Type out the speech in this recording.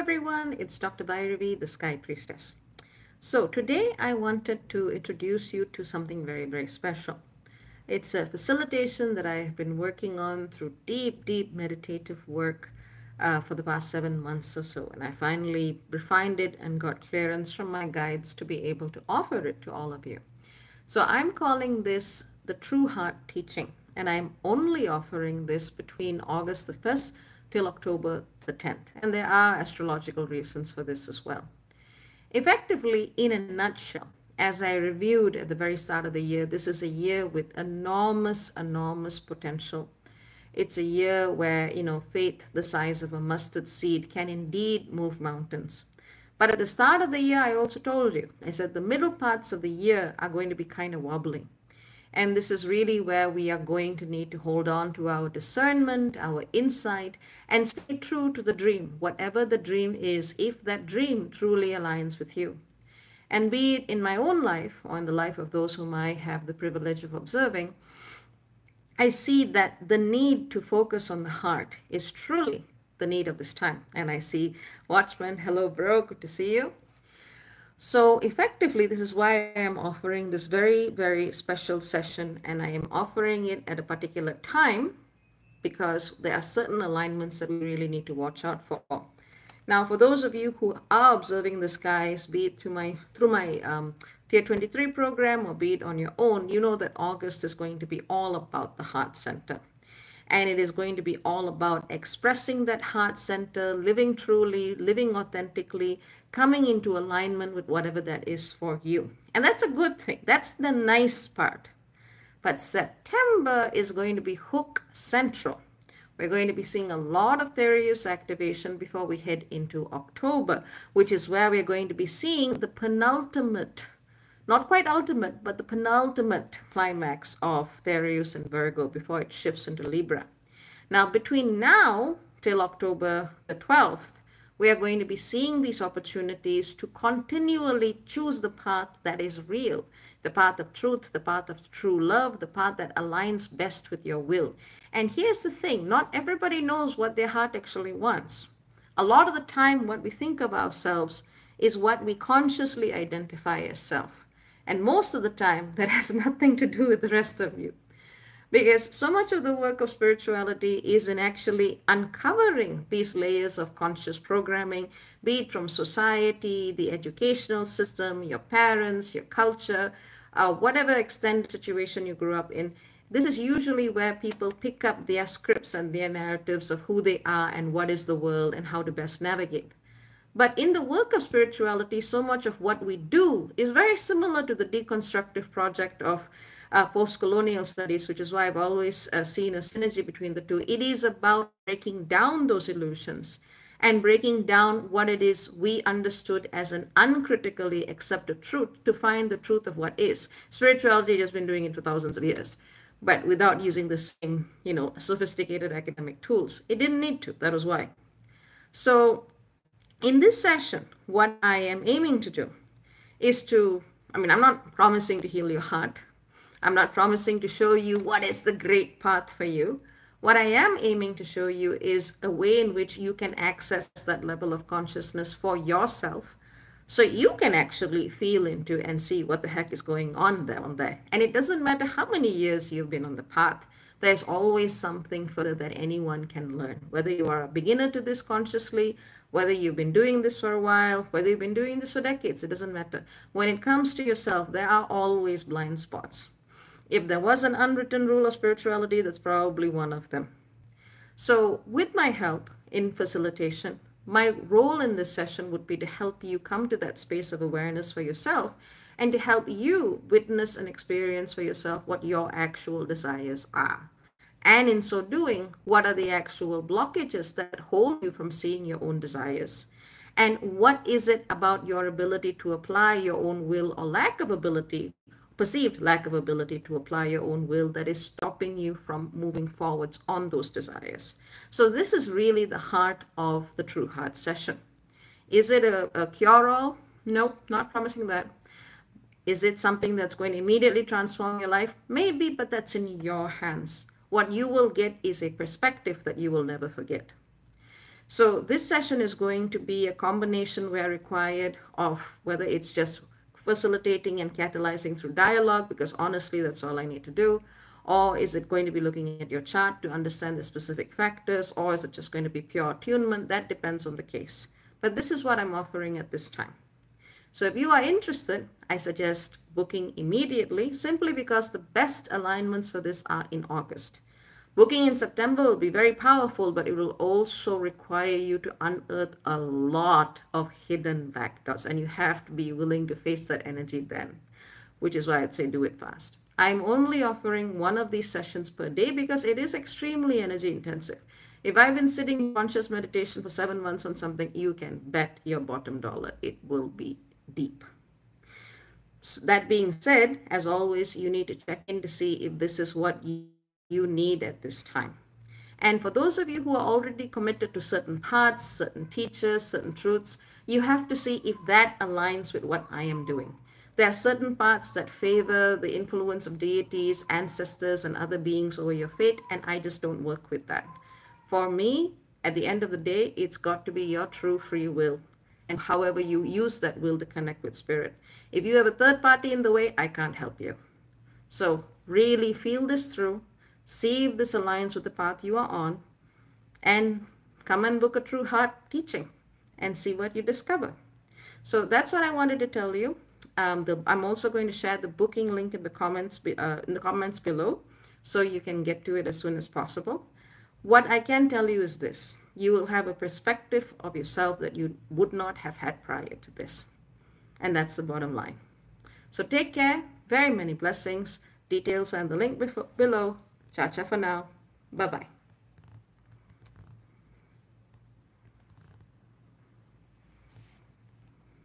everyone, it's Dr. Bairavee, the Sky Priestess. So today I wanted to introduce you to something very, very special. It's a facilitation that I have been working on through deep, deep meditative work uh, for the past seven months or so. And I finally refined it and got clearance from my guides to be able to offer it to all of you. So I'm calling this the True Heart Teaching. And I'm only offering this between August the 1st till October the 10th. And there are astrological reasons for this as well. Effectively, in a nutshell, as I reviewed at the very start of the year, this is a year with enormous, enormous potential. It's a year where, you know, faith the size of a mustard seed can indeed move mountains. But at the start of the year, I also told you, I said the middle parts of the year are going to be kind of wobbly. And this is really where we are going to need to hold on to our discernment, our insight, and stay true to the dream, whatever the dream is, if that dream truly aligns with you. And be it in my own life or in the life of those whom I have the privilege of observing, I see that the need to focus on the heart is truly the need of this time. And I see Watchman, hello, bro, good to see you. So effectively, this is why I am offering this very, very special session, and I am offering it at a particular time because there are certain alignments that we really need to watch out for. Now, for those of you who are observing the skies, be it through my through my um, Tier 23 program or be it on your own, you know that August is going to be all about the heart center. And it is going to be all about expressing that heart center, living truly, living authentically, coming into alignment with whatever that is for you. And that's a good thing. That's the nice part. But September is going to be hook central. We're going to be seeing a lot of Therius activation before we head into October, which is where we're going to be seeing the penultimate, not quite ultimate, but the penultimate climax of Therius and Virgo before it shifts into Libra. Now, between now till October the 12th, we are going to be seeing these opportunities to continually choose the path that is real, the path of truth, the path of true love, the path that aligns best with your will. And here's the thing not everybody knows what their heart actually wants. A lot of the time, what we think of ourselves is what we consciously identify as self. And most of the time, that has nothing to do with the rest of you. Because so much of the work of spirituality is in actually uncovering these layers of conscious programming, be it from society, the educational system, your parents, your culture, uh, whatever extended situation you grew up in, this is usually where people pick up their scripts and their narratives of who they are and what is the world and how to best navigate. But in the work of spirituality, so much of what we do is very similar to the deconstructive project of uh, post-colonial studies, which is why I've always uh, seen a synergy between the two. It is about breaking down those illusions and breaking down what it is we understood as an uncritically accepted truth to find the truth of what is. Spirituality has been doing it for thousands of years but without using the same, you know, sophisticated academic tools. It didn't need to. That was why. So in this session, what I am aiming to do is to, I mean, I'm not promising to heal your heart. I'm not promising to show you what is the great path for you. What I am aiming to show you is a way in which you can access that level of consciousness for yourself so you can actually feel into and see what the heck is going on down there. And it doesn't matter how many years you've been on the path, there's always something further that anyone can learn. Whether you are a beginner to this consciously, whether you've been doing this for a while, whether you've been doing this for decades, it doesn't matter. When it comes to yourself, there are always blind spots. If there was an unwritten rule of spirituality, that's probably one of them. So, with my help in facilitation, my role in this session would be to help you come to that space of awareness for yourself and to help you witness and experience for yourself what your actual desires are. And in so doing, what are the actual blockages that hold you from seeing your own desires? And what is it about your ability to apply your own will or lack of ability perceived lack of ability to apply your own will that is stopping you from moving forwards on those desires. So, this is really the heart of the True Heart session. Is it a, a cure all? Nope, not promising that. Is it something that's going to immediately transform your life? Maybe, but that's in your hands. What you will get is a perspective that you will never forget. So this session is going to be a combination where required of whether it's just facilitating and catalyzing through dialogue, because honestly, that's all I need to do, or is it going to be looking at your chart to understand the specific factors, or is it just going to be pure attunement? That depends on the case. But this is what I'm offering at this time. So if you are interested, I suggest booking immediately simply because the best alignments for this are in August. Booking in September will be very powerful, but it will also require you to unearth a lot of hidden vectors, and you have to be willing to face that energy then, which is why I'd say do it fast. I'm only offering one of these sessions per day because it is extremely energy intensive. If I've been sitting conscious meditation for seven months on something, you can bet your bottom dollar it will be deep. So that being said, as always, you need to check in to see if this is what you need at this time. And for those of you who are already committed to certain paths, certain teachers, certain truths, you have to see if that aligns with what I am doing. There are certain paths that favor the influence of deities, ancestors, and other beings over your fate, and I just don't work with that. For me, at the end of the day, it's got to be your true free will and however you use that will to connect with spirit. If you have a third party in the way, I can't help you. So really feel this through see if this aligns with the path you are on, and come and book a true heart teaching and see what you discover. So that's what I wanted to tell you. Um, the, I'm also going to share the booking link in the comments be, uh, in the comments below, so you can get to it as soon as possible. What I can tell you is this: you will have a perspective of yourself that you would not have had prior to this, and that's the bottom line. So take care. Very many blessings. Details are in the link below. Ciao, ciao for now. Bye bye.